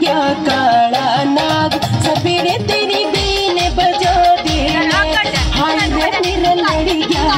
क्या काला नाग। सफेरे तेरी बीन बजा दे। हाय रे निरल लड़ी क्या